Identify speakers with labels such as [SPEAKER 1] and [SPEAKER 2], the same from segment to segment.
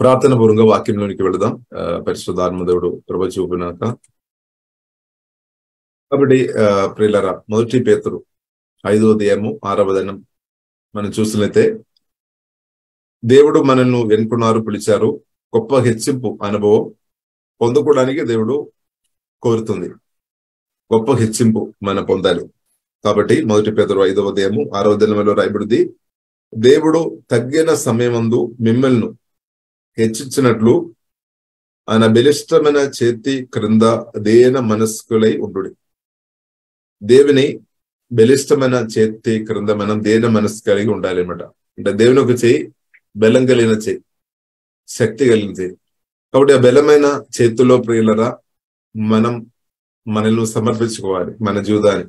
[SPEAKER 1] ప్రార్థన పూర్వంగా వాక్యంలోనికి వెళదాం. పరిశుద్ధాత్మదేవుడు కృప చూపినాక. కాబట్టి ఆ, ప్రియులరా మొదటి పేతురు ఐదో దేయము ఆరవ దినం మనం చూసినైతే దేవుడు మనల్ని వెనుకున్నారు పిలిచారు. గొప్ప హెచ్చింపు అనుభవం పొందుకోవడానికి దేవుడు కోరుతుంది. గొప్ప హెచ్చింపు మనం పొందాలి. కాబట్టి మొదటి పేదరు ఐదవ అధ్యాయము ఆరవ దినంలో రాయబడింది దేవుడు తగ్గిన సమయమందు మిమ్మల్ని హెచ్చించినట్లు ఆయన బలిష్టమైన చేతి క్రింద దేన మనస్కులై ఉండు దేవుని బలిష్టమైన చేతి క్రింద మనం దేన మనస్సు కలిగి ఉండాలి అనమాట అంటే దేవుని ఒక చేయి బలం కలిగిన చేయి శక్తి కలిగిన చేయి. కాబట్టి ఆ బలమైన చేతుల్లో ప్రియులరా మనం మనల్ని సమర్పించుకోవాలి మన జీవితాన్ని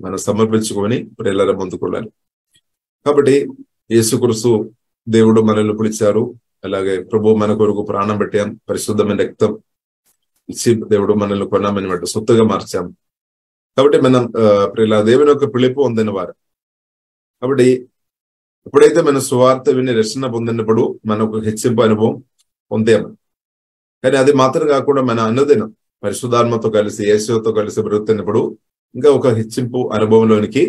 [SPEAKER 1] మనం సమర్పించుకొని ప్రియులరా ముందుకోవాలి కాబట్టి యేసుకురుసు దేవుడు మనల్ని పిలిచారు. అలాగే ప్రభు మన కొరకు ప్రాణం పెట్టాం పరిశుద్ధమైన రక్తం ఇచ్చి దేవుడు మనల్ని కొన్నామని మాట సొత్తుగా మార్చాం కాబట్టి మనం ప్రియుల దేవుని యొక్క పిలుపు పొందిన వారు కాబట్టి ఎప్పుడైతే మన సువార్త విని రక్షణ పొందినప్పుడు మన ఒక హెచ్చింపు అనుభవం పొందాము కానీ అది మాత్రం కాకుండా మన అనుదినం పరిశుద్ధాత్మతో కలిసి యేసుతో కలిసి బ్రతుకుతున్నప్పుడు ఇంకా ఒక హెచ్చింపు అనుభవంలోనికి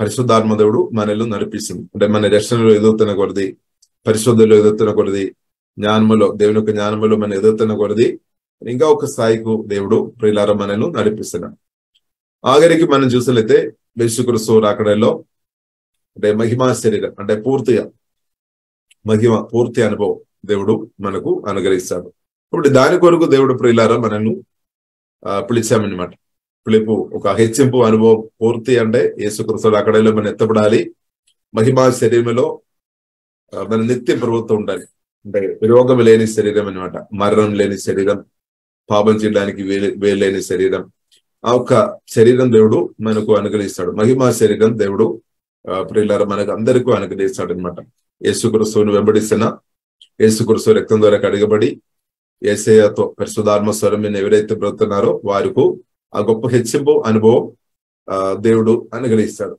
[SPEAKER 1] పరిశుద్ధాత్మ దేవుడు మనల్ని నడిపిస్తుంది అంటే మన రక్షణలో ఎదుగుతున్న కొలది పరిశోధనలో ఎదుగుతున్న కొలది జ్ఞానములో దేవుని యొక్క జ్ఞానములో మనం ఎదుగుతున్న కొలది. ఇంకా ఒక స్థాయికు దేవుడు ప్రిలార మనల్ని నడిపిస్తున్నాడు ఆఖరికి మనం చూసినట్లయితే వేసుకురుసు రాకడలో అంటే మహిమా శరీరం అంటే పూర్తిగా మహిమ పూర్తి అనుభవం దేవుడు మనకు అనుగ్రహిస్తాడు. ఇప్పుడు దాని కొరకు దేవుడు ప్రియులారా మనల్ని పిలిచామన్నమాట. పిలుపు ఒక హెచ్చింపు అనుభవం పూర్తి అంటే యేసుకృష్ణుడు అక్కడలో మనం ఎత్తపడాలి మహిమా శరీరంలో మన నిత్య ప్రభుత్వం ఉండాలి. అంటే రోగం లేని శరీరం అనమాట మరణం లేని శరీరం పాపం చేయడానికి వేలు వేలేని శరీరం. ఆ ఒక్క శరీరం దేవుడు మనకు అనుగ్రహిస్తాడు. మహిమా శరీరం దేవుడు ప్రియులార మనకు అందరికీ అనుగ్రహిస్తాడు అనమాట యేసుకృష్ణుని వెంబడిస్తున్న యేసుకృస్తు రక్తం ద్వారా కడగబడి ఏసయతో పరిశుధాత్మ స్వరం ఎవరైతే బ్రతున్నారో వారికి ఆ గొప్ప హెచ్చింపు అనుభవం ఆ దేవుడు అనుగ్రహిస్తాడు.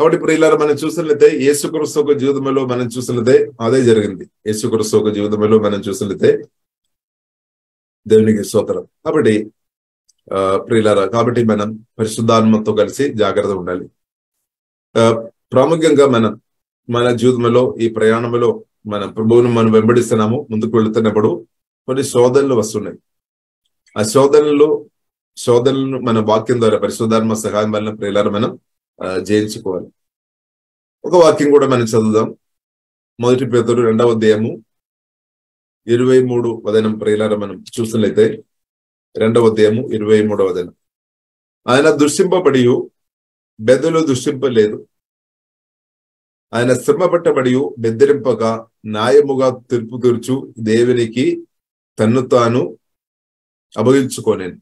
[SPEAKER 1] కాబట్టి ఇప్పుడు మనం చూసినట్లయితే యేసుకృష్ణ ఒక జీవితంలో మనం చూసినట్లయితే అదే జరిగింది. యేసుకృష్ణ ఒక జీవితంలో మనం చూసినట్లయితే దేవునికి స్తోత్రం. కాబట్టి ఆ ప్రియులారా కాబట్టి మనం పరిశుద్ధాత్మతో కలిసి జాగ్రత్త ఉండాలి. ఆ ప్రాముఖ్యంగా మనం మన జీవితంలో ఈ ప్రయాణంలో మనం ప్రభువును మనం వెంబడిస్తున్నాము ముందుకు వెళుతున్నప్పుడు కొన్ని శోధనలు వస్తున్నాయి. ఆ శోధనలు శోధనలను మన వాక్యం ద్వారా పరిశుద్ధాత్మ సహాయం వలన ప్రియులారా మనం జయించుకోవాలి. ఒక వాక్యం కూడా మనం చదువుదాం. మొదటి పేదలు రెండవ అధ్యాయము ఇరవై మూడు వదనం ప్రియులార మనం చూసినట్లయితే రెండవ అధ్యాయము ఇరవై మూడవ వదనం. ఆయన దృష్టింపబడి బెదలు దృష్టింపలేదు. ఆయన శ్రమ పట్టబడి బెదిరింపక న్యాయముగా తీర్పు తీర్చు దేవునికి తన్ను తాను అభగించుకోలేను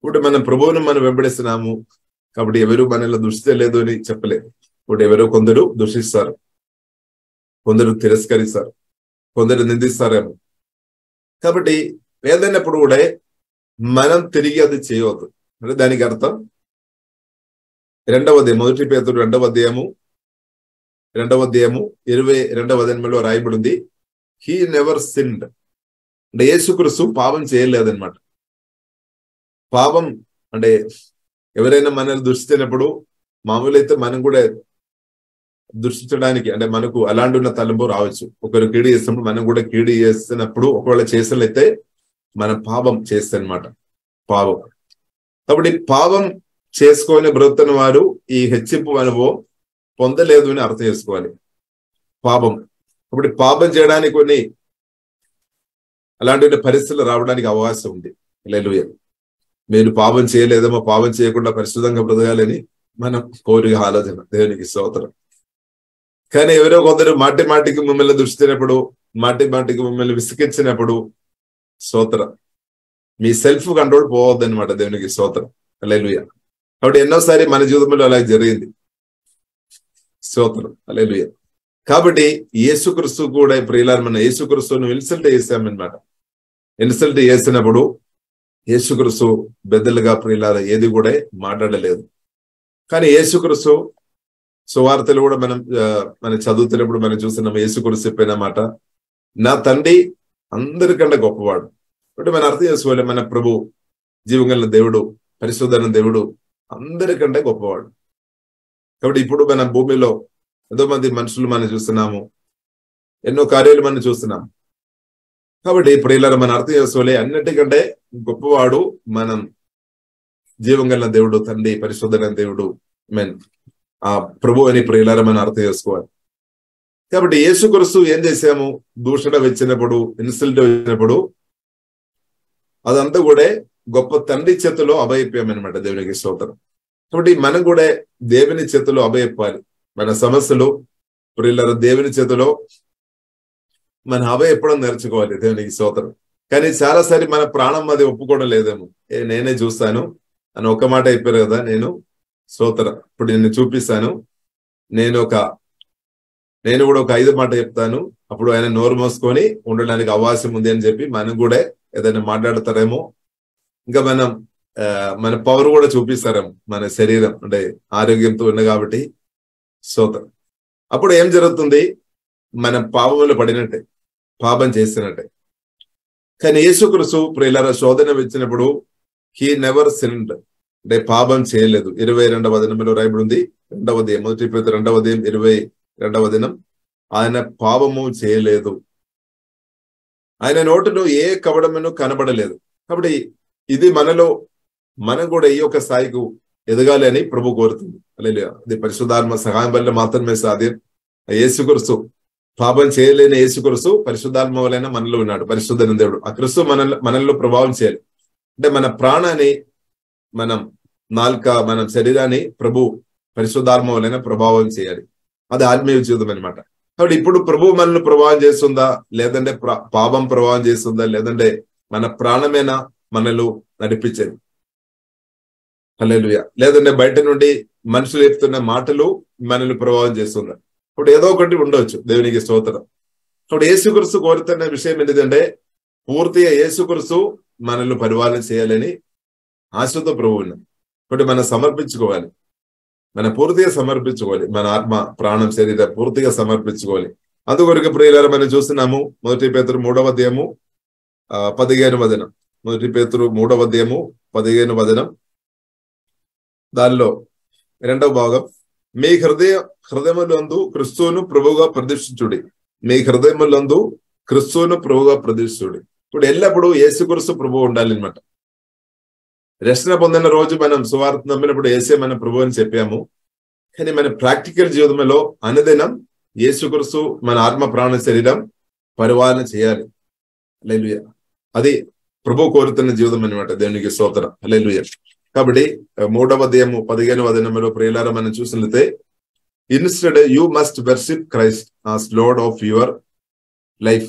[SPEAKER 1] ఇప్పుడు మనం ప్రభువును మనం వెంబడిస్తున్నాము. కాబట్టి ఎవరు మనలో దృష్టిలేదు అని చెప్పలేదు. ఇప్పుడు ఎవరో కొందరు దూషిస్తారు. కొందరు తిరస్కరిస్తారు. కొందరు నిందిస్తారేమో. కాబట్టి ఏదైనప్పుడు కూడా మనం తిరిగి అది చేయవద్దు. అంటే దానికి అర్థం? రెండవ అధ్యాయం మొదటి పేదలు రెండవ అధ్యాయము రెండవ అధ్యాయము ఇరవై రెండవ అధ్యాయంలో రాయబడింది. హీ నెవర్ సిండ్ అంటే యేసుక్రీస్తు పాపం చేయలేదన్నమాట. పాపం అంటే ఎవరైనా మనల్ని దృష్టినప్పుడు మామూలు అయితే మనం కూడా దృష్టించడానికి అంటే మనకు అలాంటి ఉన్న తలంపు రావచ్చు. ఒకరు కీడి చేసినప్పుడు మనం కూడా కీడి చేస్తున్నప్పుడు ఒకవేళ చేసినట్లయితే మనం పాపం చేస్తానమాట పాపం. కాబట్టి పాపం చేసుకొని బ్రతున్న వారు ఈ హెచ్చింపు అనుభవం పొందలేదు అని అర్థం చేసుకోవాలి. పాపం. కాబట్టి పాపం చేయడానికి కొన్ని అలాంటి పరిస్థితులు రావడానికి అవకాశం ఉంది. లేలుయ నేను పాపం చేయలేదమ్మా పాపం చేయకుండా పరిశుద్ధంగా బ్రతకాలని మనం కోరిక ఆలోచన దేవునికి స్తోత్రం. కానీ ఎవరో కొందరు మాటి మాటికి మిమ్మల్ని దృష్టినప్పుడు మాటి మాటికి మిమ్మల్ని విసిగించినప్పుడు స్తోత్ర. మీ సెల్ఫ్ కంట్రోల్ పోవద్దు అనమాట దేవునికి స్తోత్రం. అలెలుయ కాబట్టి ఎన్నోసారి మన జీవితంలో అలా జరిగింది. స్తోత్రం. అలెలుయ కాబట్టి యేసుక్రీస్తు కూడా ప్రియులారు మన యేసుక్రీస్తును ఇన్సల్ట్ చేశామన్నమాట. ఇన్సల్ట్ చేసినప్పుడు యేసుక్రీస్తు బెదలుగా ప్రియులార ఏది కూడా మాట్లాడలేదు. కానీ యేసుక్రీస్తు సువార్తలు కూడా మనం మనం చదువుతున్నప్పుడు మనం చూస్తున్నాం యేసుక్రీస్తు చెప్పిన మాట నా తండ్రి అందరికంటే గొప్పవాడు. అంటే మనం అర్థం చేసుకోవాలి మన ప్రభు జీవంగల దేవుడు పరిశోధన దేవుడు అందరికంటే గొప్పవాడు. కాబట్టి ఇప్పుడు మన భూమిలో ఎంతో మంది మనుషులు మనం చూస్తున్నాము ఎన్నో కార్యాలు మనం చూస్తున్నాం. కాబట్టి ఇప్పుడు ఇలా మనం అర్థం చేసుకోలే అన్నిటికంటే గొప్పవాడు మనం జీవంగల దేవుడు తండ్రి పరిశోధన దేవుడు మెన్ ఆ ప్రభు అని ప్రియులారా మనం అర్థం చేసుకోవాలి. కాబట్టి యేసుక్రీస్తు ఏం చేశాము? దూషణ వచ్చినప్పుడు ఇన్సల్ట్ వచ్చినప్పుడు అదంతా కూడా గొప్ప తండ్రి చేతిలో అభయప్యమనమాట దేవునికి స్తోత్రం. కాబట్టి మనం కూడా దేవుని చేతిలో అభయప్పాలి మన సమస్యలు ప్రిల్లర దేవుని చేతిలో మన అభయప్పడం నేర్చుకోవాలి దేవునికి స్తోత్రం. కానీ చాలాసారి మన ప్రాణం అది ఒప్పుకోవడం లేదేమో. ఏ నేనే చూస్తాను. అని ఒక మాట అయిపోయారు కదా నేను. స్తోత్రం. ఇప్పుడు నేను చూపిస్తాను. నేను ఒక నేను కూడా ఒక ఐదు మాట చెప్తాను. అప్పుడు ఆయన నోరు మోసుకొని ఉండడానికి అవకాశం ఉంది అని చెప్పి మనం కూడా ఏదైనా మాట్లాడతారేమో. ఇంకా మనం మన పవర్ కూడా చూపిస్తారేమో మన శరీరం. అంటే ఆరోగ్యంతో ఉంది కాబట్టి. స్తోత్రం. అప్పుడు ఏం జరుగుతుంది? మనం పాపములు పడినట్టే పాపం చేసినట్టే కానీ యేసుక్రసు ప్రియుల శోధన వచ్చినప్పుడు హీ నెవర్ సిన్డ్ అంటే పాపం చేయలేదు. ఇరవై రెండవ దినంలో రాయబడి ఉంది రెండవ దినం మొదటి పేరు రెండవ దినం ఇరవై రెండవ దినం. ఆయన పాపము చేయలేదు. ఆయన నోటును ఏ కవడమును కనబడలేదు. కాబట్టి ఇది మనలో మనం కూడా ఈ యొక్క స్థాయికి ఎదగాలి అని ప్రభు కోరుతుంది. అలా అది పరిశుధాత్మ సహాయం వల్ల మాత్రమే సాధ్యం. యేసుకురుసు పాపం చేయలేని యేసుకురుసు పరిశుద్ధాత్మ వలన మనలో ఉన్నాడు పరిశుద్ధన దేవుడు. ఆ క్రిస్తు మన మనల్లో ప్రభావం చేయాలి. అంటే మన ప్రాణాన్ని మనం నాల్క మన శరీరాన్ని ప్రభు పరిశుద్ధాత్మ వలన ప్రభావం చేయాలి. అది ఆత్మీయ జీవితం అనమాట కాబట్టి ఇప్పుడు ప్రభు మనల్ని ప్రభావం చేస్తుందా? లేదంటే పాపం ప్రభావం చేస్తుందా? లేదంటే మన ప్రాణమేనా మనలో నడిపించేది? అల్లెలుయ లేదంటే బయట నుండి మనుషులు చెప్తున్న మాటలు మనల్ని ప్రభావం చేస్తుందా? ఇప్పుడు ఏదో ఒకటి ఉండవచ్చు దేవునికి స్తోత్రం. ఇప్పుడు యేసుకురుసు కోరుతున్న విషయం ఏంటిదంటే పూర్తిగా యేసుకురుసు మనల్ని పరిపాలన చేయాలని ఆశతో ప్రభు ఉన్నది ఇప్పుడు మనం సమర్పించుకోవాలి. మన పూర్తిగా సమర్పించుకోవాలి. మన ఆత్మ ప్రాణం శరీరం పూర్తిగా సమర్పించుకోవాలి. అందుకొరకు ప్రియులారు మనం చూస్తున్నాము మొదటి పేతురు మూడవ అధ్యాయము పదిహేను వదనం. మొదటి పేతురు మూడవ అధ్యాయము పదిహేను వదనం. దానిలో రెండవ భాగం మీ హృదయ హృదయములందు క్రిస్తువును ప్రభువుగా ప్రదర్శించుడి మీ హృదయములందు క్రిస్తువును ప్రభువుగా ప్రదర్శించుడి ఇప్పుడు ఎల్లప్పుడూ యేసుకురుసు ప్రభు ఉండాలి అనమాట రక్షణ పొందిన రోజు మనం సువార్త నమ్మినప్పుడు ఏసే మన ప్రభు అని చెప్పాము. కానీ మన ప్రాక్టికల్ జీవితంలో అనుదినం యేసుకురుసు మన ఆత్మ ప్రాణ శరీరం పరిపాలన చేయాలి. అలెలుయ అది ప్రభు కోరుతున్న జీవితం అనమాట దేవునికి స్తోత్రం. అలెలుయ కాబట్టి మూడవ దేము పదిహేను వదనములో ప్రియులారా మనం చూసినట్లయితే instead you must worship Christ as lord of your life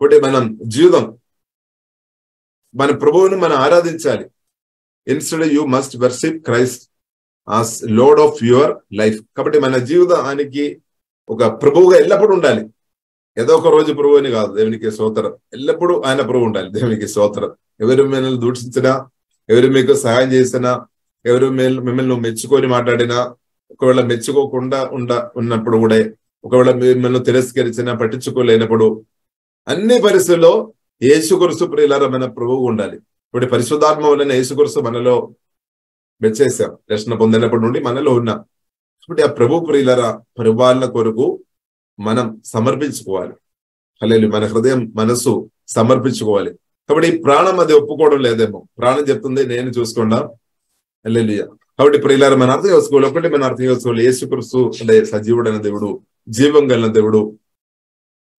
[SPEAKER 1] ఒకటి మనం జీవితం మన ప్రభువును మనం ఆరాధించాలి. Instead you must worship Christ as lord of your life కాబట్టి మన జీవితానికి ఒక ప్రభువుగా ఎల్లప్పుడూ ఉండాలి. ఏదో ఒక రోజు ప్రభు అని కాదు దేవునికి స్తోత్రం. ఎల్లప్పుడూ ఆయన ప్రభు ఉండాలి దేవునికి సోత్రం ఎవరు మిమ్మల్ని దూషించినా ఎవరు మీకు సహాయం చేసినా ఎవరు మిమ్మల్ని మెచ్చుకొని మాట్లాడినా ఒకవేళ మెచ్చుకోకుండా ఉండ ఉన్నప్పుడు కూడా ఒకవేళ మిమ్మల్ని తిరస్కరించినా పట్టించుకోలేనప్పుడు అన్ని పరిస్థితుల్లో యేసుకురుసు ప్రియులారా మన ప్రభువు ఉండాలి. ఇప్పుడు పరిశుద్ధాత్మ వలన యేసుకురుసు మనలో మెచ్చేసాం రక్షణ పొందినప్పటి నుండి మనలో ఉన్నాం. కాబట్టి ఆ ప్రభు ప్రియులరా పరిపాలన కొరకు మనం సమర్పించుకోవాలి. అల్లెలు మన హృదయం మనసు సమర్పించుకోవాలి. కాబట్టి ప్రాణం అది ఒప్పుకోవడం లేదేమో. ప్రాణం చెప్తుంది నేను చూసుకుంటా అల్లెలు కాబట్టి ప్రియులారా మనం అర్థం చేసుకోవాలి ఒకటి మనం అర్థం చేసుకోవాలి యేసుక్రీస్తు అంటే సజీవుడైన దేవుడు జీవం కలిగిన దేవుడు.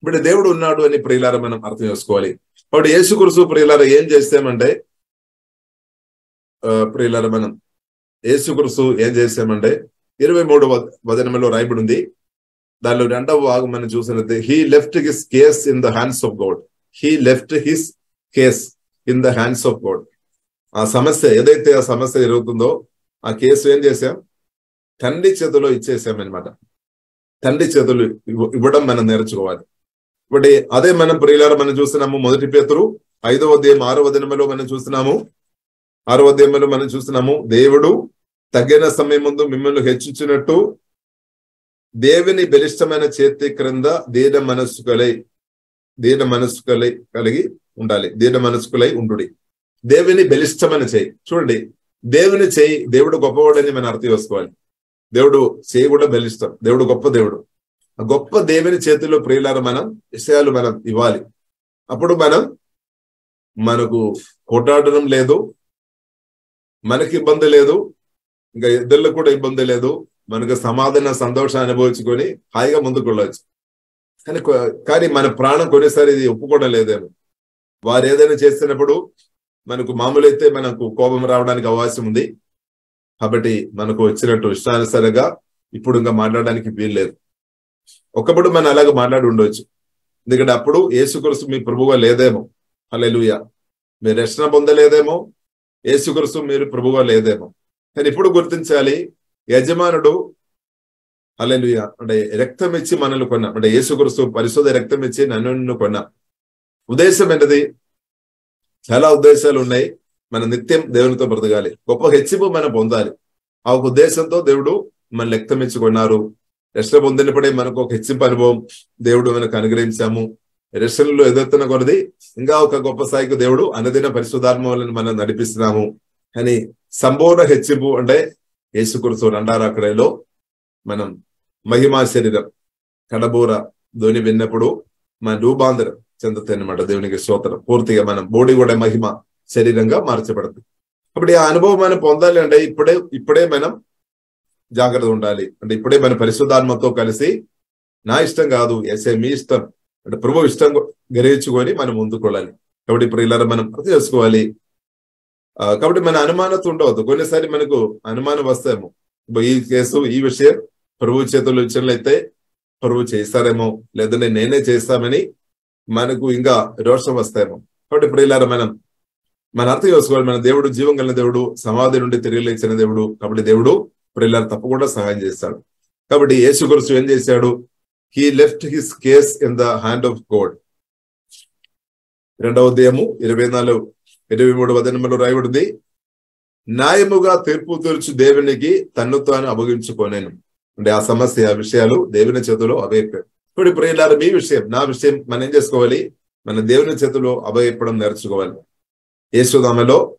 [SPEAKER 1] ఇప్పుడు దేవుడు ఉన్నాడు అని ప్రియులారా మనం అర్థం చేసుకోవాలి. కాబట్టి యేసుక్రీస్తు ప్రియులారా ఏం చేస్తామంటే ప్రియులారా మనం యేసుకురుసు ఏం చేస్తామంటే ఇరవై మూడు వదనంలో రాయబడి ఉంది దానిలో రెండవ భాగం మనం చూసినట్టు he left his case in the hands of God he left his case in the hands of God ఆ సమస్య ఏదైతే ఆ సమస్య జరుగుతుందో ఆ కేసు ఏం చేశాం? తండ్రి చేతిలో ఇచ్చేసామన్నమాట. తండ్రి చేతులు ఇవ్వడం మనం నేర్చుకోవాలి. ఇప్పుడు అదే మనం ప్రియులారా మనం చూస్తున్నాము మొదటి పేతురు ఐదవ అధ్యాయం ఆరవ దినములో మనం చూస్తున్నాము. ఆరవ అధ్యాయంలో మనం చూస్తున్నాము దేవుడు తగిన సమయం ముందు మిమ్మల్ని హెచ్చించినట్టు దేవుని బలిష్టమైన చేతి క్రింద దీన మనస్సుకలై దీన మనస్సుకలై కలిగి ఉండాలి. దీన మనస్కులై ఉండుడి. దేవుని బలిష్టమైన చేయి. చూడండి దేవుని చేయి దేవుడు గొప్పవాడని మనం అర్థం చేసుకోవాలి. దేవుడు చేయి కూడా బలిష్టం దేవుడు గొప్ప దేవుడు. ఆ గొప్ప దేవుని చేతిలో ప్రియులను మనం విషయాలు మనం ఇవ్వాలి. అప్పుడు మనం మనకు కొట్టాడడం లేదు మనకి ఇబ్బంది లేదు ఇంకా ఇద్దరికి కూడా ఇబ్బంది లేదు మనకు సమాధాన సంతోషం అనుభవించుకొని హాయిగా ముందుకు వెళ్ళవచ్చు కానీ కానీ మన ప్రాణం కొన్నిసారి ఇది ఒప్పుకోవడం లేదేమో. వారు ఏదైనా చేస్తున్నప్పుడు మనకు మామూలు అయితే మనకు కోపం రావడానికి అవకాశం ఉంది. కాబట్టి మనకు వచ్చినట్టు ఇష్టానుసారంగా ఇప్పుడు ఇంకా మాట్లాడడానికి వీల్లేదు. ఒకప్పుడు మనం అలాగ మాట్లాడి ఉండవచ్చు ఎందుకంటే అప్పుడు యేసుక్రీస్తు మీ ప్రభుగా లేదేమో. అలెలుయ మీరు రక్షణ పొందలేదేమో. యేసుక్రీస్తు మీరు ప్రభుగా లేదేమో. కానీ ఇప్పుడు గుర్తించాలి యజమానుడు అలెలుయ అంటే రక్తం ఇచ్చి మనల్ని కొన్నా. అంటే యేసుక్రీస్తు పరిశోధ రక్తం ఇచ్చి నన్ను నిన్ను కొన్నా. ఉద్దేశం ఏంటది? చాలా ఉద్దేశాలు ఉన్నాయి. మన నిత్యం దేవునితో బ్రతకాలి. గొప్ప హెచ్చింపు మనం పొందాలి. ఆ ఒక ఉద్దేశంతో దేవుడు మన రక్తం కొన్నారు రక్షణ పొందినప్పుడే మనకు ఒక హెచ్చింపు అనుభవం దేవుడు మనకు అనుగ్రహించాము. రక్షణలో ఎదుర్తున్న కొలది ఇంకా ఒక గొప్ప స్థాయికి దేవుడు అనదిన పరిశుధాత్మ వలన మనం నడిపిస్తున్నాము. కానీ సంపూర్ణ హెచ్చింపు అంటే యేసుకురుసు అక్కడలో మనం మహిమా శరీరం కడబూర ధ్వని విన్నప్పుడు మన రూపాంతరం చెందుతాయి అనమాట దేవునికి స్తోత్రం. పూర్తిగా మనం బోడి కూడా మహిమ శరీరంగా మార్చబడుతుంది అప్పుడు ఈ అనుభవం మనం పొందాలి అంటే ఇప్పుడే ఇప్పుడే మనం జాగ్రత్త ఉండాలి. అంటే ఇప్పుడే మన పరిశుద్ధాత్మతో కలిసి నా ఇష్టం కాదు ఎస్ఏ మీ ఇష్టం అంటే ప్రభు ఇష్టం గ్రహించుకొని మనం ముందుకోవాలి కాబట్టి ఇప్పుడు ఇలా మనం అర్థం చేసుకోవాలి. కాబట్టి మన అనుమానత ఉండవద్దు. కొన్నిసారి మనకు అనుమానం వస్తాయేమో. ఈ కేసు ఈ విషయం ప్రభు చేతుల్లో ఇచ్చినట్లయితే ప్రభు చేస్తారేమో లేదంటే నేనే చేస్తామని మనకు ఇంకా రోషం వస్తాయేమో. కాబట్టి ఇప్పుడు ఇలా మనం మన అర్థం చేసుకోవాలి. మన దేవుడు జీవం కలిగిన దేవుడు సమాధి నుండి తిరిగి లేచిన దేవుడు. కాబట్టి దేవుడు ఇప్పుడు ఇలా తప్పకుండా సహాయం చేస్తాడు. కాబట్టి యేసు గురుసు ఏం చేశాడు? He left his case in the hand of God రెండవ ఉదయము ఇరవై నాలుగు ఇరవై మూడు వదనములు రాయబడింది న్యాయముగా తీర్పు తీర్చు దేవునికి తన్ను తాను అభగించుకోలేను అంటే ఆ సమస్య ఆ విషయాలు దేవుని చేతిలో అభయపాడు ఇప్పుడు ఇప్పుడు మీ విషయం నా విషయం మనం ఏం చేసుకోవాలి? మన దేవుని చేతిలో అభయపడం నేర్చుకోవాలి. యేసుదామలో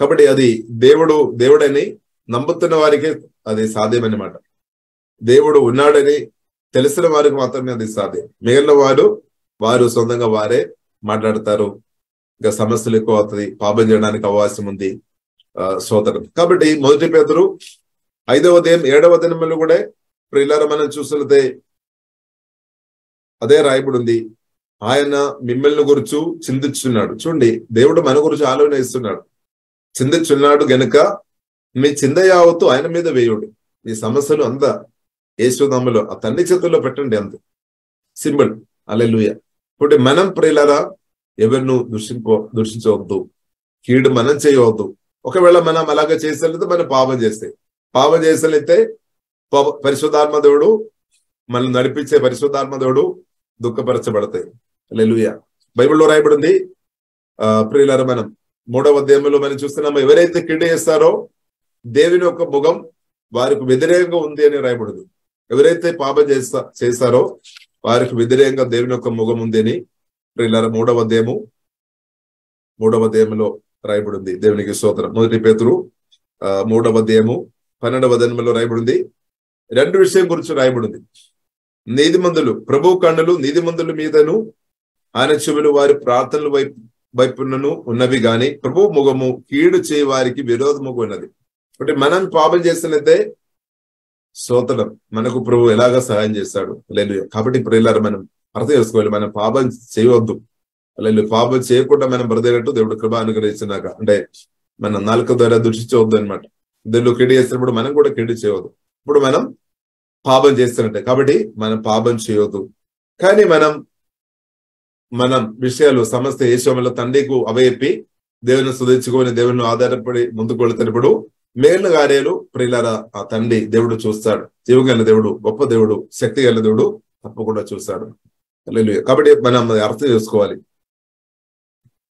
[SPEAKER 1] కాబట్టి అది దేవుడు దేవుడని నమ్ముతున్న వారికి అది సాధ్యమన్నమాట. దేవుడు ఉన్నాడని తెలిసిన వారికి మాత్రమే అది సాధ్యం. మిగిలిన వారు వారు సొంతంగా వారే మాట్లాడతారు. ఇంకా సమస్యలు ఎక్కువ అవుతుంది పాపం చేయడానికి అవకాశం ఉంది. ఆ, సోదరం కాబట్టి మొదటి పేదరు ఐదవ ఉదయం ఏడవ దినములు కూడా ఇప్పుడు మనం చూసినతే అదే రాయబడి ఉంది ఆయన మిమ్మల్ని గురించి చిందించున్నాడు చూడండి దేవుడు మన గురించి ఆలోచన ఇస్తున్నాడు చిందించున్నాడు గనుక మీ చింద యావత్తు ఆయన మీద వేయుడు. మీ సమస్యలు అంతా యేసునామలో ఆ తండ్రి చేతుల్లో పెట్టండి అంత సింబల్. లూయ ఇప్పుడు మనం ప్రియులరా ఎవరిను దూషింపో దూషించవద్దు. కీడు మనం చేయవద్దు. ఒకవేళ మనం అలాగే చేసేది మనం పాపం చేస్తే. పాపం చేసేలైతే పరిశుధాత్మ దేవుడు మనల్ని నడిపించే పరిశుద్ధాత్మ దేవుడు దుఃఖపరచబడతాయి లెలుయ బైబిల్లో రాయబడింది ఆ ప్రియులార మనం మూడవ అధ్యాయంలో మనం చూస్తున్నాము ఎవరైతే కిండ చేస్తారో దేవుని యొక్క ముఖం వారికి వ్యతిరేకంగా ఉంది అని రాయబడింది. ఎవరైతే పాపం చేస్తా చేస్తారో వారికి వ్యతిరేకంగా దేవుని యొక్క ముఖం ఉంది అని ప్రియులార మూడవ అధ్యాయము మూడవ అధ్యాయంలో రాయబడింది దేవునికి స్తోత్రం. మొదటి పేతురు ఆ మూడవ అధ్యాయము పన్నెండవ అధ్యాయంలో రాయబడింది. రెండు విషయం గురించి రాయబడింది. నీతిమంతులు ప్రభు కన్నులు నీతిమంతుల మీదను ఆయన చెవులు వారి ప్రార్థనలు వైపు వైపునను ఉన్నవి గాని ప్రభు ముఖము కీడు చేయ వారికి విరోధముగా ఉన్నది. అంటే మనం పాపం చేస్తున్నదే స్తోత్రం మనకు ప్రభు ఎలాగా సహాయం చేస్తాడు? లేదు కాబట్టి ప్రియులారు మనం అర్థం చేసుకోవాలి మనం పాపం చేయవద్దు. లేదు పాపం చేయకుండా మనం బ్రతికేటట్టు దేవుడు కృప అనుగ్రహించినాక అంటే మన నాలుక ద్వారా దృష్టించవద్దు అనమాట దేవుడు కిడి చేసినప్పుడు మనం కూడా కిడి చేయవద్దు. ఇప్పుడు మనం పాపం చేస్తున్నట్టే. కాబట్టి మనం పాపం చేయవద్దు కానీ మనం మనం విషయాలు సమస్త ఏషంలో తండ్రికు అవయప్పి దేవుని సుధించుకొని దేవుని ఆధారపడి ముందుకు వెళుతున్నప్పుడు మేలు కార్యాలు ప్రియులారా ఆ తండ్రి దేవుడు చూస్తాడు. జీవగల దేవుడు గొప్ప దేవుడు శక్తి గల దేవుడు తప్పకుండా చూస్తాడు. కాబట్టి మనం అర్థం చేసుకోవాలి.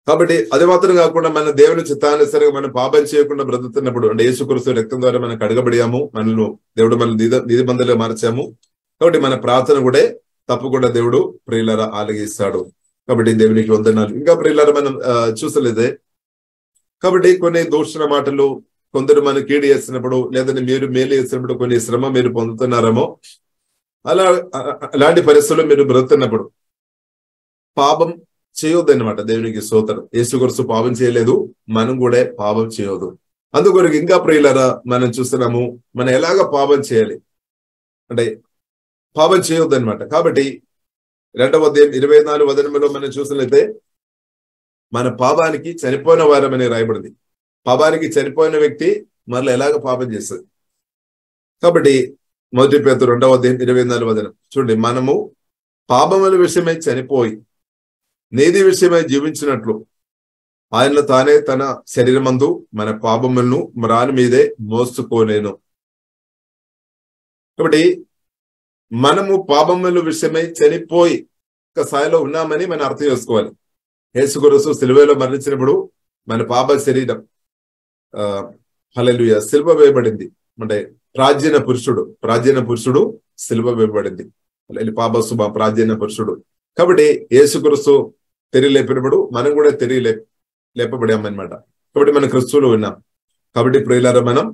[SPEAKER 1] కాబట్టి అది మాత్రం కాకుండా మన దేవుని చిత్తానుసరిగా మనం పాపం చేయకుండా బ్రతుకుతున్నప్పుడు అంటే యేసుక్రీస్తు రక్తం ద్వారా మనం కడగబడియాము మనల్ని దేవుడు మన నిధి బంధులుగా మార్చాము. కాబట్టి మన ప్రార్థన కూడా తప్పకుండా దేవుడు ప్రియులర ఆలగిస్తాడు. కాబట్టి దేవునికి వందనాలు. ఇంకా ప్రియులర మనం చూసలేదే. కాబట్టి కొన్ని దూషణ మాటలు కొందరు మన కీడు చేసినప్పుడు లేదంటే మీరు మేలు చేసినప్పుడు కొన్ని శ్రమ మీరు పొందుతున్నారేమో అలా అలాంటి పరిస్థితుల్లో మీరు బ్రతున్నప్పుడు పాపం చేయొద్దన్నమాట దేవునికి సోతరం యేసు కొరసు పాపం చేయలేదు మనం కూడా పాపం చేయొద్దు. అందుకొరకు ఇంకా ప్రియులరా మనం చూస్తున్నాము మనం ఎలాగ పాపం చేయాలి? అంటే పాపం చేయొద్దు అనమాట కాబట్టి రెండవ అధ్యాయం ఇరవై నాలుగు వదనములో మనం చూసినట్లయితే మన పాపానికి చనిపోయిన వారమని రాయబడింది. పాపానికి చనిపోయిన వ్యక్తి మరలా ఎలాగ పాపం చేస్తుంది? కాబట్టి మొదటి పేరు రెండవ అధ్యాయం ఇరవై నాలుగు వదనం చూడండి మనము పాపముల విషయమై చనిపోయి నేది విషయమై జీవించినట్లు. ఆయన తానే తన శరీరమందు మన పాపములను రాని మీదే మోసుకోలేను కాబట్టి మనము పాపముల విషయమై చనిపోయి ఒక స్థాయిలో ఉన్నామని మనం అర్థం చేసుకోవాలి. యేసు కొరసు సిలువలో మరణించినప్పుడు మన పాప శరీరం ఆ హల్లెలూయా సిలువ వేయబడింది. అంటే ప్రాచీన పురుషుడు ప్రాచీన పురుషుడు సిలువ వేయబడింది. పాప శుభ ప్రాచీన పురుషుడు. కాబట్టి యేసు తెలియలేపినప్పుడు మనం కూడా తెరి లే లేపబడామన్నమాట కాబట్టి మనం క్రిస్తువులు ఉన్నాం. కాబట్టి ప్రియులారా మనం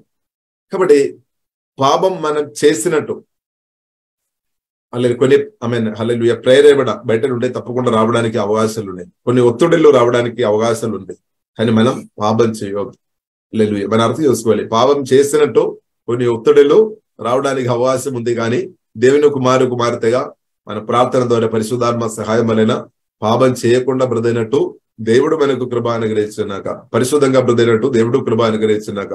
[SPEAKER 1] కాబట్టి పాపం మనం చేసినట్టు అలాగే కొన్ని ఐ మీన్ హల్లెలూయా. ప్రేరేపణ బయట ఉంటే తప్పకుండా రావడానికి అవకాశాలు ఉన్నాయి కొన్ని ఒత్తిడిలో రావడానికి అవకాశాలు ఉన్నాయి కానీ మనం పాపం చేయవద్దు హల్లెలూయా. మనం అర్థం చేసుకోవాలి. పాపం చేసినట్టు కొన్ని ఒత్తిడిలు రావడానికి అవకాశం ఉంది. కానీ దేవుని కుమారు కుమార్తెగా మన ప్రార్థన ద్వారా పరిశుధాత్మ సహాయం వలన పాపం చేయకుండా బ్రదైనట్టు దేవుడు మనకు కృప అనుగ్రహించినాక పరిశుద్ధంగా బ్రదైనట్టు దేవుడు కృప అనుగ్రహించినాక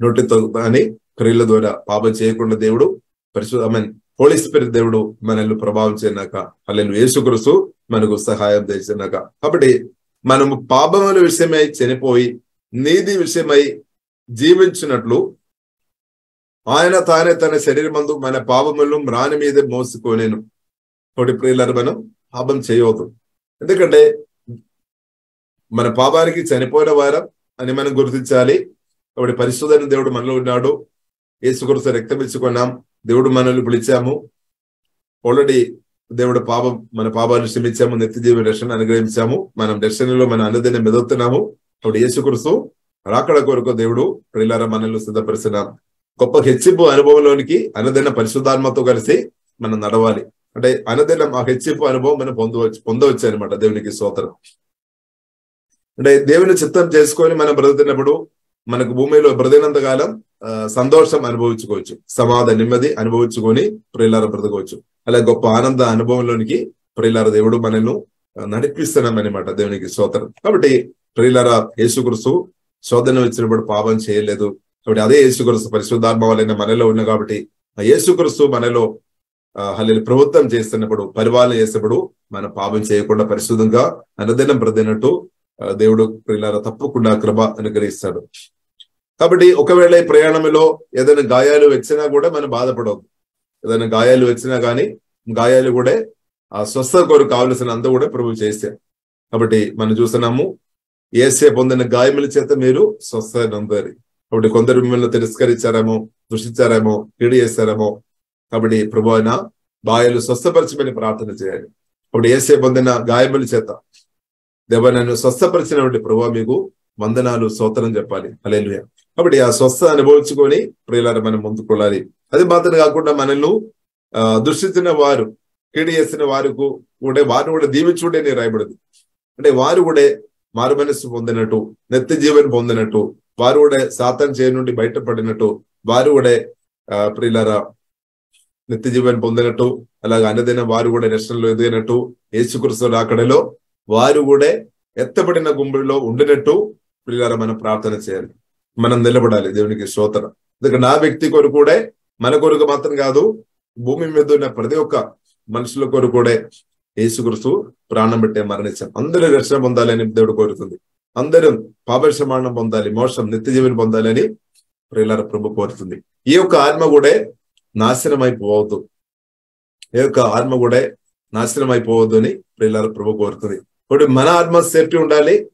[SPEAKER 1] నోటితో అని క్రియల ద్వారా పాపం చేయకుండా దేవుడు పరిశుద్ధ ఐ మీన్ హోలీ స్పిరిట్ దేవుడు మనల్ని ప్రభావం చేయనాక అల్లెలు యేసుక్రీస్తు మనకు సహాయం చేసినాక. కాబట్టి మనము పాపముల విషయమై చనిపోయి నీతి విషయమై జీవించినట్లు ఆయన తానే తన శరీరమందు మన పాపములను రాణి మీద మోసుకోలేను కాబట్టి ప్రియులారు మనం పాపం చేయవద్దు. ఎందుకంటే మన పాపానికి చనిపోయిన వారం అని మనం గుర్తించాలి. కాబట్టి పరిశుద్ధైన దేవుడు మనలో ఉన్నాడు. యేసుకృత రక్తం ఇచ్చుకున్నాం దేవుడు మనల్ని పిలిచాము. ఆల్రెడీ దేవుడు పాపం మన పాపాన్ని క్షమించాము. నిత్యజీవి రక్షణ అనుగ్రహించాము. మనం రక్షణలో మన అనుదినం మెదులుతున్నాము. అప్పుడు యేసుకృసు రాకడ కొరకు దేవుడు ప్రియులారా మనల్ని సిద్ధపరిచిన గొప్ప హెచ్చింపు అనుభవంలోనికి అనుదిన పరిశుద్ధాత్మతో కలిసి మనం నడవాలి. అంటే అనదినం ఆ హెచ్చింపు అనుభవం మనం పొందవచ్చు పొందవచ్చు అనమాట దేవునికి స్తోత్రం. అంటే దేవుని చిత్తం చేసుకొని మనం బ్రతుకుతున్నప్పుడు మనకు భూమిలో బ్రతినంత కాలం సంతోషం అనుభవించుకోవచ్చు. సమాధ నెమ్మది అనుభవించుకొని ప్రియులార బ్రతకవచ్చు. అలా గొప్ప ఆనంద అనుభవంలోనికి ప్రియులార దేవుడు మనల్ని నడిపిస్తున్నాం అనమాట దేవునికి స్తోత్రం. కాబట్టి ప్రియులార యేసుకృసు శోధన వచ్చినప్పుడు పాపం చేయలేదు. కాబట్టి అదే యేసుకృసు పరిశుద్ధాత్మ వలన మనలో ఉన్న కాబట్టి ఆ యేసుకృసు మనలో హల్లి ప్రభుత్వం చేస్తున్నప్పుడు పరిపాలన చేసినప్పుడు మన పాపం చేయకుండా పరిశుద్ధంగా అనుదినం ప్రదినట్టు దేవుడు ప్రియులార తప్పకుండా కృప అనుగ్రహిస్తాడు. కాబట్టి ఒకవేళ ఈ ప్రయాణంలో ఏదైనా గాయాలు వచ్చినా కూడా మనం బాధపడవద్దు. ఏదైనా గాయాలు వచ్చినా కానీ గాయాలు కూడా ఆ స్వస్థ కొరకు కావలసిన అంతా కూడా ప్రభు చేశారు కాబట్టి మనం చూస్తున్నాము ఏసే పొందిన గాయముల చేత మీరు స్వస్థ నందారు. కాబట్టి కొందరు మిమ్మల్ని తిరస్కరించారేమో దృష్టించారేమో కీడు చేశారేమో కాబట్టి ప్రభు అయిన బాయలు స్వస్థపరచమని ప్రార్థన చేయాలి. అప్పుడు ఏసే పొందిన గాయముల చేత దేవ నన్ను స్వస్థపరిచినటువంటి ప్రభు మీకు వందనాలు స్తోత్రం చెప్పాలి. అలెలుయ కాబట్టి ఆ స్వస్థ అనుభవించుకొని ప్రియులార మనం ముందుకోవాలి అది మాత్రం కాకుండా మనల్ని ఆ దృష్టించిన వారు కీడి చేసిన వారికి కూడా వారిని కూడా దీవించుకుంటే నేను రాయబడదు. అంటే వారు కూడా మారు మనస్సు పొందినట్టు నెత్తి జీవన పొందినట్టు వారు కూడా సాతం చేయ నుండి బయటపడినట్టు వారు కూడా ప్రియులరా నిత్య జీవన్ పొందినట్టు అలాగే అన్నదైన వారు కూడా రక్షణలో ఎదిగినట్టు యేసుకృష్ణ రాకడలో వారు కూడా ఎత్తబడిన గుంపులో ఉండినట్టు పిల్లల మనం ప్రార్థన చేయాలి. మనం నిలబడాలి దేవునికి శ్రోతన ఎందుకంటే నా వ్యక్తి కొరకు కూడా మన కొరకు మాత్రం కాదు భూమి మీద ఉన్న ప్రతి ఒక్క మనుషుల కొరకు కూడా యేసుక్రీస్తు ప్రాణం పెట్టే మరణించాం. అందరూ రక్షణ పొందాలని దేవుడు కోరుతుంది. అందరూ పాపక్షమాణం పొందాలి మోసం నిత్య జీవిని పొందాలని ప్రియులార ప్రభు కోరుతుంది. ఈ యొక్క ఆత్మ కూడా నాశనం అయిపోవద్దు యొక్క ఆత్మ కూడా నాశనం అయిపోవద్దు అని ప్రియులార ప్రభు కోరుతుంది. ఇప్పుడు మన ఆత్మ సేఫ్టీ ఉండాలి.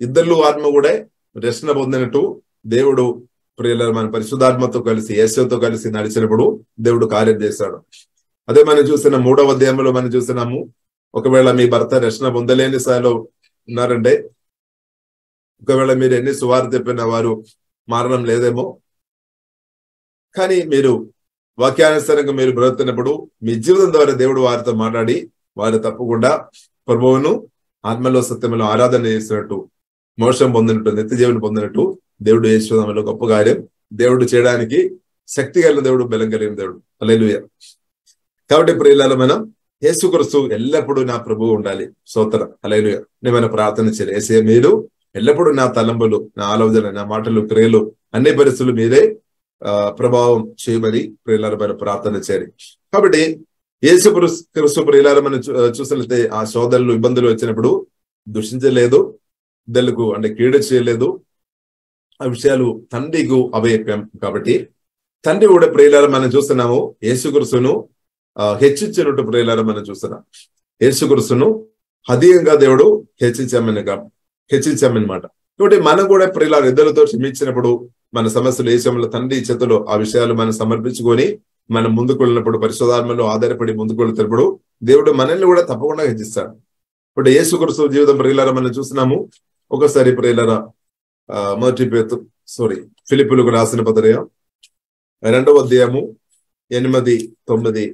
[SPEAKER 1] ఇద్దరు ఆత్మ కూడా రక్షణ పొందినట్టు దేవుడు ప్రియుల మన పరిశుద్ధాత్మతో కలిసి యేసుతో కలిసి నడిచినప్పుడు దేవుడు కార్యం చేశాడు. అదే మనం చూసిన మూడవ అధ్యాయంలో మనం చూసినాము. ఒకవేళ మీ భర్త రక్షణ పొందలేని స్థాయిలో ఉన్నారంటే ఒకవేళ మీరు ఎన్ని సువార్త చెప్పిన వారు మారడం లేదేమో. కానీ మీరు వాక్యానుసారంగా మీరు బ్రతున్నప్పుడు మీ జీవితం ద్వారా దేవుడు వారితో మాట్లాడి వారు తప్పకుండా ప్రభువును ఆత్మలో సత్యంలో ఆరాధన చేసినట్టు మోక్షం పొందినట్టు నిత్య పొందినట్టు దేవుడు యేసునామలో గొప్ప కార్యం. దేవుడు చేయడానికి శక్తి కలిగిన దేవుడు బలం కలిగిన దేవుడు. అలెలుయ కాబట్టి ప్రియులలో మనం యేసుక్రీస్తు ఎల్లప్పుడూ నా ప్రభువు ఉండాలి. సోతర అలెలుయ నేను ప్రార్థన చేయాలి. ఏసే మీరు ఎల్లప్పుడూ నా తలంబులు నా ఆలోచన నా మాటలు క్రియలు అన్ని పరిస్థితులు మీరే ప్రభావం చేయమని ప్రియులార ప్రార్థన చేయాలి కాబట్టి యేసు క్రిస్తు ప్రియులార చూసినట్లయితే ఆ సోదరులు ఇబ్బందులు వచ్చినప్పుడు దూషించలేదు దళ్ళకు అంటే కీడు చేయలేదు. ఆ విషయాలు తండ్రికు అభయప్యం కాబట్టి తండ్రి కూడా ప్రియులారం మనం చూస్తున్నాము యేసుగురుసును హెచ్చించినట్టు ప్రియులారం మనం చూస్తున్నాం. యేసుగురుసును హదీయంగా దేవుడు హెచ్చించామని హెచ్చించామన్నమాట. కాబట్టి మనం కూడా ప్రియులార ఇద్దరితో క్షమించినప్పుడు మన సమస్యలు ఏ సమయంలో తండ్రి చేతులు ఆ విషయాలు మనం సమర్పించుకొని మనం ముందుకు వెళ్ళినప్పుడు పరిశోధాత్మలో ఆధారపడి ముందుకు వెళ్తున్నప్పుడు దేవుడు మనల్ని కూడా తప్పకుండా హెచ్చిస్తాడు. ఇప్పుడు యేసుగురుసు జీవితం ప్రియులారా మనం చూస్తున్నాము. ఒకసారి ప్రియులరా మొదటి పేరు సారీ ఫిలిపులకు రాసిన పత్రిక రెండవ అధ్యాయము ఎనిమిది తొమ్మిది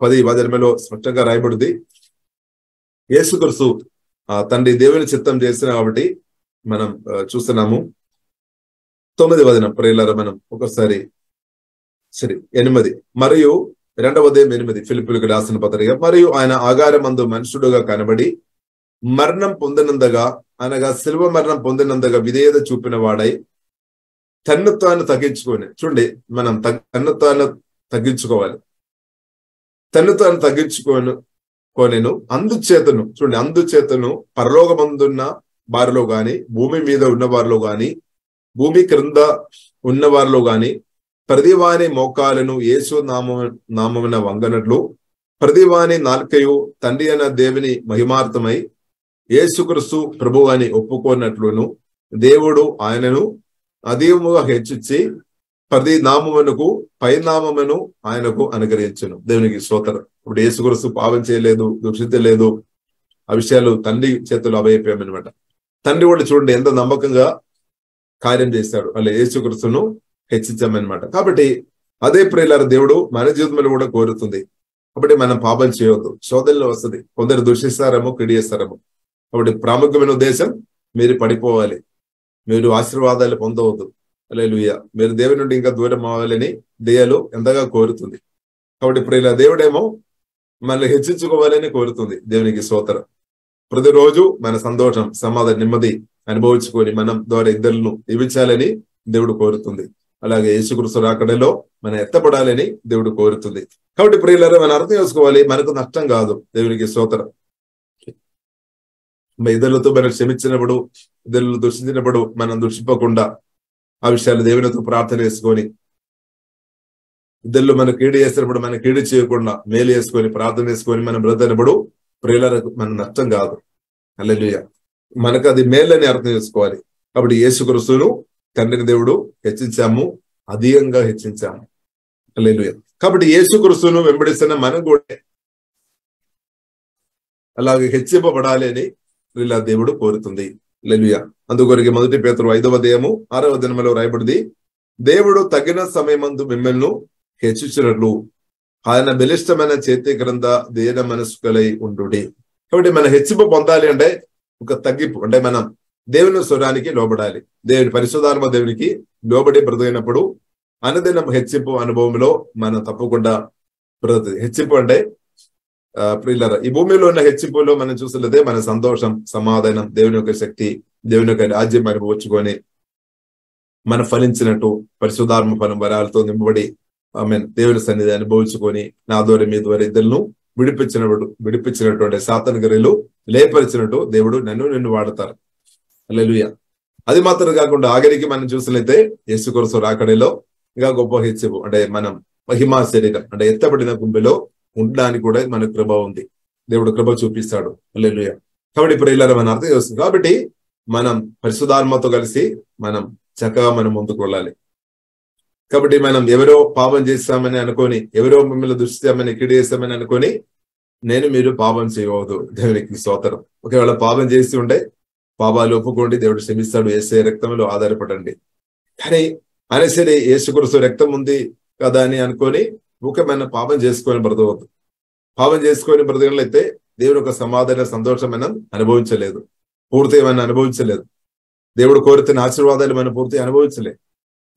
[SPEAKER 1] పది వదనలో స్పష్టంగా రాయబడింది. యేసుగురుసు ఆ తండ్రి దేవుని చిత్తం చేసిన కాబట్టి మనం చూస్తున్నాము. తొమ్మిది వదిన ప్రియులరా మనం ఒకసారి సరే ఎనిమిది. మరియు రెండవ ఉదయం ఎనిమిది ఫిలిపిలకు రాసిన పత్రిక. మరియు ఆయన ఆగారమందు మనుషుడుగా కనబడి మరణం పొందినందగా అనగా శిల్వ మరణం పొందినందగా విధేయత చూపిన వాడై తన్ను తాను తగ్గించుకొని చూడండి మనం తన్ను తాను తగ్గించుకోవాలి. తన్ను తాను తగ్గించుకోను కోనేను అందుచేతను చూడండి అందుచేతను పరలోకమందున్న వారిలో గాని భూమి మీద ఉన్న వారిలో గాని భూమి క్రింద ఉన్న వారిలో గాని ప్రతివాని మోకాలను యేసు నామ నామమున వంగనట్లు ప్రతివాని నాల్కయు తండ్రి అయిన దేవుని మహిమార్థమై యేసుక్రీస్తు ప్రభు అని ఒప్పుకోనట్లును దేవుడు ఆయనను అదీముగా హెచ్చించి ప్రతి నామమునకు పై నామమును ఆయనకు అనుగ్రహించను. దేవునికి స్తోత్రం. ఇప్పుడు యేసుక్రీస్తు పాపం చేయలేదు దూషించలేదు ఆ విషయాలు తండ్రి చేతులు అవయపోయామనమాట తండ్రి కూడా చూడండి ఎంత నమ్మకంగా కార్యం చేశాడు. అలా యేసుక్రీస్తును హెచ్చించామన్నమాట కాబట్టి అదే ప్రియులార దేవుడు మన జీవితంలో కూడా కోరుతుంది. కాబట్టి మనం పాపం చేయవద్దు శోధనలో వస్తుంది. కొందరు దూషిస్తారేమో కిడియేస్తారేమో కాబట్టి ప్రాముఖ్యమైన ఉద్దేశం మీరు పడిపోవాలి. మీరు ఆశీర్వాదాలు పొందవద్దు. అలా మీరు దేవుని నుండి ఇంకా దూరం అవ్వాలని దేయాలు ఎంతగా కోరుతుంది. కాబట్టి ప్రియుల దేవుడేమో మనల్ని హెచ్చించుకోవాలని కోరుతుంది దేవునికి సోతరం ప్రతిరోజు మన సంతోషం సమాధానం నెమ్మది అనుభవించుకొని మనం ద్వారా ఇద్దరును దీవించాలని దేవుడు కోరుతుంది. అలాగే యేసుకృష్ణ రాకడలో మనం ఎత్తపడాలని దేవుడు కోరుతుంది. కాబట్టి ప్రియులారా మనం అర్థం చేసుకోవాలి మనకు నష్టం కాదు దేవునికి స్తోత్రం. ఇద్దరులతో మనం క్షమించినప్పుడు ఇద్దరు దూషించినప్పుడు మనం దూషింపకుండా ఆ విషయాలు దేవునితో ప్రార్థన చేసుకొని ఇద్దరు మనం కీడు చేసినప్పుడు మనం కీడు చేయకుండా మేలు చేసుకొని ప్రార్థన చేసుకొని మనం బ్రతనప్పుడు ప్రియులకు మన నష్టం కాదు. అల్లెలుయ మనకు అది మేలని అర్థం చేసుకోవాలి. కాబట్టి యేసుక్రీస్తును తండ్రిని దేవుడు హెచ్చించాము అధికంగా హెచ్చించాము. లేదు కాబట్టి యేసుక్రీస్తును వెంబడిస్తున్న మనం కూడా అలాగే హెచ్చింపబడాలి అని వీళ్ళ దేవుడు కోరుతుంది. లెలుయ అందుకొరికి మొదటి పేతురు ఐదవ దేయము ఆరవ దినములో రాయబడింది దేవుడు తగిన సమయమందు మిమ్మల్ని హెచ్చించినట్లు ఆయన బలిష్టమైన చేతి గ్రంథ దేన మనసు కలై ఉండు కాబట్టి మన హెచ్చింపు పొందాలి అంటే ఒక తగ్గింపు. అంటే మనం దేవుని స్వరానికి లోబడాలి. దేవుని పరిశుధాత్మ దేవునికి లోబడి బ్రతికినప్పుడు అనుదినం హెచ్చింపు అనుభవంలో మనం తప్పకుండా బ్రతుకుతుంది హెచ్చింపు అంటే ప్రియులర ఈ భూమిలో ఉన్న హెచ్చింపులో మనం చూసినదే మన సంతోషం సమాధానం దేవుని యొక్క శక్తి దేవుని యొక్క రాజ్యం అనుభవించుకొని మన ఫలించినట్టు పరిశుధాత్మ ఫలం వరాలతో నింపబడి ఐ మీన్ దేవుని సన్నిధి అనుభవించుకొని నా ద్వారా మీ ద్వారా ఇద్దరును విడిపించిన విడిపించినటువంటి సాతన గరిలు లేపరిచినట్టు దేవుడు నన్ను నిన్ను వాడతారు. అల్లెలుయ అది మాత్రం కాకుండా ఆఖరికి మనం చూసినట్లయితే యేసు కొరసు రాకడిలో ఇంకా గొప్ప హెచ్చింపు అంటే మనం మహిమా శరీరం అంటే ఎత్తబడిన గుంపెలో ఉండడానికి కూడా మన కృప ఉంది. దేవుడు కృప చూపిస్తాడు. అల్లెలుయ కాబట్టి ఇప్పుడు ఇలా మనం అర్థం చేస్తుంది కాబట్టి మనం పరిశుధాత్మతో కలిసి మనం చక్కగా మనం ముందుకు వెళ్ళాలి. కాబట్టి మనం ఎవరో పాపం చేస్తామని అనుకొని ఎవరో మిమ్మల్ని దుష్టిస్తామని కిడి చేస్తామని అనుకొని నేను మీరు పాపం చేయవద్దు. దేవునికి స్తోత్రం. ఒకవేళ పాపం చేసి ఉంటే పాపాలు ఒప్పుకోండి. దేవుడు క్షమిస్తాడు. ఏసే రక్తంలో ఆధారపడండి. కానీ ఆయన సరే యేసుకురుసు రక్తం ఉంది కదా అని అనుకొని ముఖ్యమైన పాపం చేసుకొని బ్రతవద్దు పాపం చేసుకొని బ్రతకలైతే దేవుడు ఒక సమాధాన సంతోషం మనం అనుభవించలేదు. పూర్తిగా మనం అనుభవించలేదు. దేవుడు కోరుతున్న ఆశీర్వాదాలు మనం పూర్తి అనుభవించలేదు.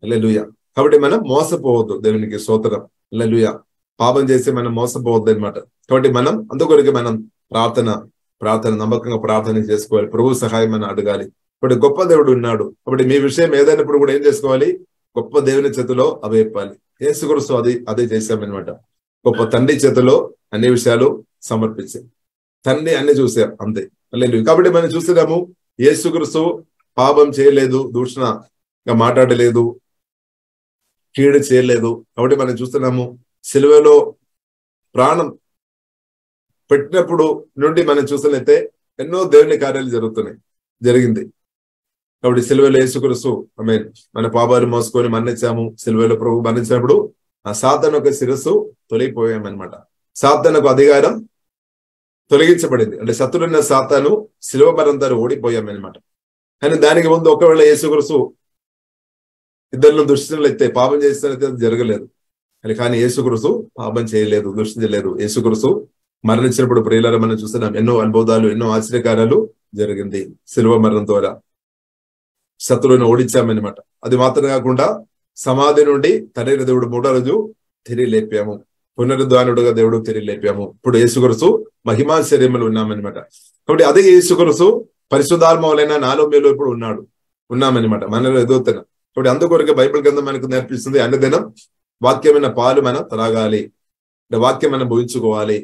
[SPEAKER 1] లూయ కాబట్టి మనం మోసపోవద్దు. దేవునికి స్తోత్రం. లూయ పాపం చేసి మనం మోసపోవద్దు అనమాట కాబట్టి మనం అందుకొరకు మనం ప్రార్థన ప్రార్థన నమ్మకంగా ప్రార్థన చేసుకోవాలి. ప్రభు సహాయం మనం అడగాలి. ఇప్పుడు గొప్ప దేవుడు ఉన్నాడు. కాబట్టి మీ విషయం ఏదైనప్పుడు కూడా ఏం చేసుకోవాలి? గొప్ప దేవుని చేతిలో అవేపాలి యేసుకృస్తు అది అదే చేశామన్నమాట. గొప్ప తండ్రి చేతిలో అన్ని విషయాలు సమర్పించాం. తండ్రి అన్ని చూసాం అంతే. లేదు కాబట్టి మనం చూస్తున్నాము యేసుకృస్తు పాపం చేయలేదు దూషణగా మాట్లాడలేదు కీడు చేయలేదు. కాబట్టి మనం చూస్తున్నాము సిలువలో ప్రాణం పెట్టినప్పుడు నుండి మనం చూసినట్లయితే ఎన్నో దేవుని కార్యాలు జరుగుతున్నాయి జరిగింది. కాబట్టి సిలువలో యేసుకురుసు మీన్ మన పాపాలు మోసుకొని మన్నించాము సిలువలో ప్రభు మన్నించినప్పుడు ఆ సాధన ఒక శిరస్సు తొలగిపోయామన్నమాట. సాధనకు అధికారం తొలగించబడింది. అంటే శత్రుడైన సాతాను శిలువ మరంతారు ఓడిపోయామన్నమాట. కానీ దానికి ముందు ఒకవేళ యేసుకురుసు ఇద్దరిలో దృష్టిలైతే పాపం చేస్తే జరగలేదు. అని కానీ యేసుకురుసు పాపం చేయలేదు దృష్టించలేదు యేసుకురుసు మరణించినప్పుడు ప్రియులారా మనం చూస్తున్నాం ఎన్నో అనుభవాలు ఎన్నో ఆశ్చర్యకారాలు జరిగింది శిలువ మరణం ద్వారా. శత్రువుని ఓడించామన్నమాట. అది మాత్రం కాకుండా సమాధి నుండి తండ్రి దేవుడు మూడో రోజు తిరిగి లేపాము. పునరుద్ధానుడుగా దేవుడు తిరిగి లేపాము. ఇప్పుడు యేసుకొరుసు మహిమా శరీరంలో ఉన్నామన్నమాట. కాబట్టి అదే యేసుకొరుసు పరిశుద్ధాత్మలైన నాలో మేలో ఇప్పుడు ఉన్నాడు. ఉన్నామన్నమాట. మనలో ఎదుగుతున్నాం. కాబట్టి అందుకొరకు బైబిల్ గ్రంథం మనకు నేర్పిస్తుంది. అన్నదినం వాక్యమైన పాలు మనం త్రాగాలి. వాక్యం మనం భూయించుకోవాలి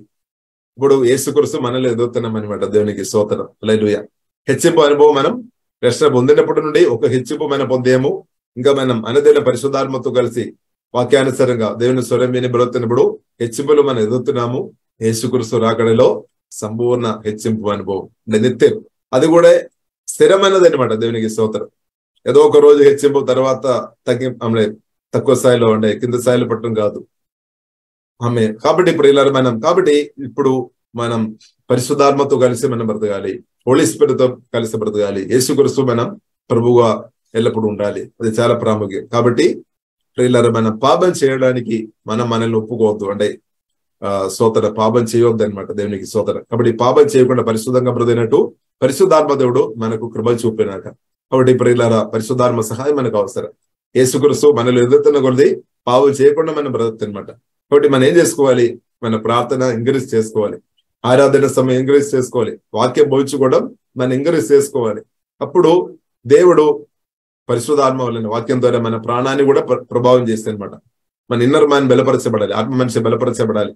[SPEAKER 1] ఇప్పుడు యేసుకొరుసు మనల్ని ఎదుగుతున్నాం అనమాట దేవునికి స్తోత్రం. లైలుయ హెచ్చింపు అనుభవం మనం రక్షణ పొందినప్పటి నుండి ఒక హెచ్చింపు మనం పొందేము. ఇంకా మనం అనదైన పరిశుద్ధాత్మతో కలిసి వాక్యానుసారంగా దేవుని స్వరం విని బ్రతున్నప్పుడు హెచ్చింపులు మనం ఎదుగుతున్నాము. యేసుకురుసు రాకడలో సంపూర్ణ హెచ్చింపు అనుభవం. నిత్యం. అది కూడా స్థిరమైనది అనమాట దేవునికి స్తోత్రం. ఏదో ఒక రోజు హెచ్చింపు తర్వాత తగ్గి తక్కువ స్థాయిలో ఉండే కింద స్థాయిలో పట్టడం కాదు. ఆమె. కాబట్టి ఇప్పుడు ఇలా మనం కాబట్టి ఇప్పుడు మనం పరిశుద్ధాత్మతో కలిసి మనం బ్రతకాలి. హోలీ స్పిరిట్తో కలిసి బ్రతకాలి. యేసుక్రీస్తు మనం ప్రభుగా ఎల్లప్పుడూ ఉండాలి. అది చాలా ప్రాముఖ్యం. కాబట్టి ప్రియులారా మనం పాపం చేయడానికి మనం మనల్ని ఒప్పుకోవద్దు. అంటే ఆ సోదర పాపం చేయొద్దు అనమాట దేవునికి సోదర. కాబట్టి పాపం చేయకుండా పరిశుద్ధంగా బ్రతినట్టు పరిశుద్ధాత్మ దేవుడు మనకు కృప చూపినాక. కాబట్టి ప్రియులారా పరిశుద్ధాత్మ సహాయం మనకు అవసరం. యేసుక్రీస్తు మనలో ఎదుగుతున్న కొద్ది పాపం చేయకుండా మనం బ్రతుకుతుంది అనమాట కాబట్టి మనం ఏం చేసుకోవాలి? మన ప్రార్థన ఎంకరేజ్ చేసుకోవాలి. ఆరాధన సమయం ఎంకరేజ్ చేసుకోవాలి. వాక్యం పోల్చుకోవడం మనం ఎంకరేజ్ చేసుకోవాలి. అప్పుడు దేవుడు పరిశుధాత్మ వలన వాక్యం ద్వారా మన ప్రాణాన్ని కూడా ప్రభావం చేస్తాయి అనమాట మన ఇన్నర్ మ్యాన్ బలపరచబడాలి. ఆత్మ మనిషి బలపరచబడాలి.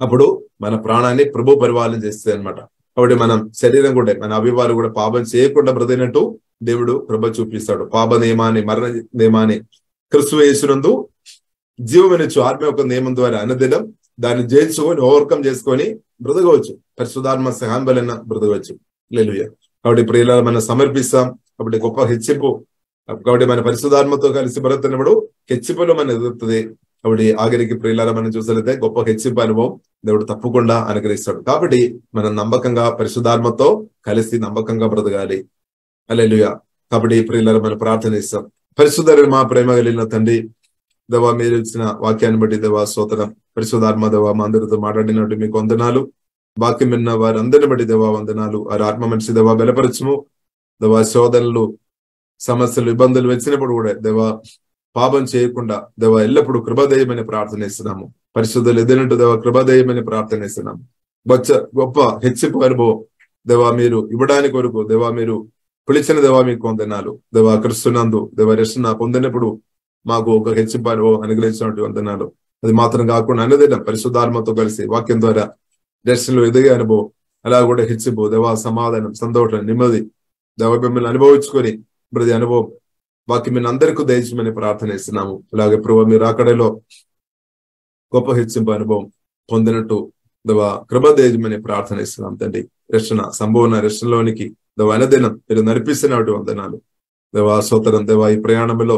[SPEAKER 1] అప్పుడు మన ప్రాణాన్ని ప్రభు పరిపాలన చేస్తుంది అనమాట కాబట్టి మనం శరీరం కూడా మన అభివారు కూడా పాపం చేయకుండా బ్రతినట్టు దేవుడు ప్రభ చూపిస్తాడు. పాప నియమాన్ని మరణ నియమాన్ని క్రిస్తు వేసినందు జీవమనిచ్చు. ఆత్మ యొక్క నియమం ద్వారా అనుదినం దాన్ని జయించుకొని ఓవర్కమ్ చేసుకొని బ్రతకవచ్చు. పరిశుధాత్మ సహాంబలైన బ్రతకవచ్చు. లేలుయ కాబట్టి ఇప్పుడు మనం సమర్పిస్తాం. కాబట్టి గొప్ప హెచ్చింపు కాబట్టి మన పరిశుధాత్మతో కలిసి బ్రతనప్పుడు హెచ్చింపులో మనం ఎదుగుతుంది. కాబట్టి ఆఖరికి ప్రియులార మనం చూసినట్లయితే గొప్ప హెచ్చింపు అనుభవం దేవుడు తప్పకుండా అనుగ్రహిస్తాడు. కాబట్టి మనం నమ్మకంగా పరిశుధాత్మతో కలిసి నమ్మకంగా బ్రతకాలి. అలెలుయ కాబట్టి ప్రియులార మనం ప్రార్థన ఇస్తాం పరిశుద్ధ మా ప్రేమ కలిగిన తండ్రి దేవా మీరు ఇచ్చిన వాక్యాన్ని బట్టి దేవా స్తోత్రం పరిశుధాత్మ దేవా మా అందరితో మాట్లాడినట్టు మీకు వందనాలు వాక్యం విన్న వారందరిని బట్టి దేవా వందనాలు. వారి ఆత్మ మనిషి దేవా బలపరచము. దేవా శోధనలు సమస్యలు ఇబ్బందులు వచ్చినప్పుడు కూడా దేవా పాపం చేయకుండా దేవా ఎల్లప్పుడూ కృపదయమని ప్రార్థన ఇస్తున్నాము పరిశుద్ధులు ఎదినట్టు దేవా కృపదయమని ప్రార్థన ఇస్తున్నాము గొప్ప హెచ్చింపు అనుభవం దేవా మీరు ఇవ్వడానికి వరకు దేవా మీరు పిలిచిన దేవా మీకు వందనాలు. దేవా క్రిస్తునందు దేవా రక్షణ పొందినప్పుడు మాకు ఒక హెచ్చింపు అనుగ్రహించినటువంటి వందనాలు. అది మాత్రం కాకుండా అన్నదిన పరిశుద్ధాత్మతో కలిసి వాక్యం ద్వారా దర్శనంలో ఎదిగే అనుభవం అలా కూడా హెచ్చింపు దేవా సమాధానం సంతోషం నెమ్మది దేవ మిమ్మల్ని అనుభవించుకొని ప్రతి అనుభవం వాక్యం మీరు అందరికీ దయచమని ప్రార్థన ఇస్తున్నాము అలాగే ప్రభు మీరు అక్కడలో గొప్ప హెచ్చింపు అనుభవం పొందినట్టు దేవా కృప దయచమని ప్రార్థన ఇస్తున్నాం తండ్రి. రక్షణ సంభవన రక్షణలోనికి వనదినం అనదినం మీరు నడిపిస్తున్నటువంటి వందనాలు దేవా సోతరం దేవా ఈ ప్రయాణంలో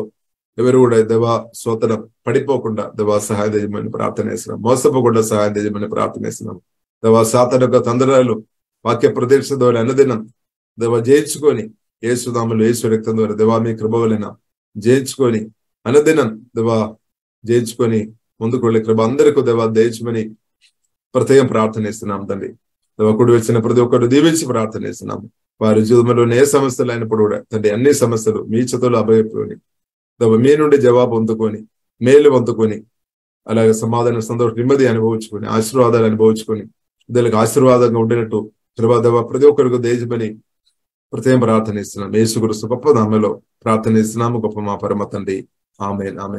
[SPEAKER 1] ఎవరు కూడా దేవా సోతనం పడిపోకుండా దేవా సహాయ దయమని ప్రార్థన చేస్తున్నాం మోసపోకుండా సహాయ దయమని ప్రార్థన చేస్తున్నాం దేవా సాతన యొక్క వాక్య ప్రదీక్ష ద్వారా అనుదినం దేవ జయించుకొని ఏసునాములు ఏసు రక్తం ద్వారా దేవా మీ కృపవలన జయించుకొని అనుదినం దేవా జయించుకొని ముందుకు వెళ్ళే కృప అందరికీ దేవా దయచుమని ప్రత్యేకం ప్రార్థన చేస్తున్నాం తండ్రి దేవా కుడి వచ్చిన ప్రతి ఒక్కరు దీవించి ప్రార్థన చేస్తున్నాము వారి జీవితంలోని ఏ సమస్యలు అయినప్పుడు కూడా తండ్రి అన్ని సమస్యలు మీ చేతులు అభయపోని మీ నుండి జవాబు అందుకొని మేలు అందుకొని అలాగే సమాధానం సంతోషం నెమ్మది అనుభవించుకొని ఆశీర్వాదాలు అనుభవించుకొని ఇద్దరికి ఆశీర్వాదంగా ఉండినట్టు తర్వాత ప్రతి ఒక్కరికి దేశమని ప్రత్యేక ప్రార్థన ఇస్తున్నాం యేసుగురు గొప్ప నామలో ప్రార్థన ఇస్తున్నాము గొప్ప మా పరమ తండ్రి. ఆమె ఆమె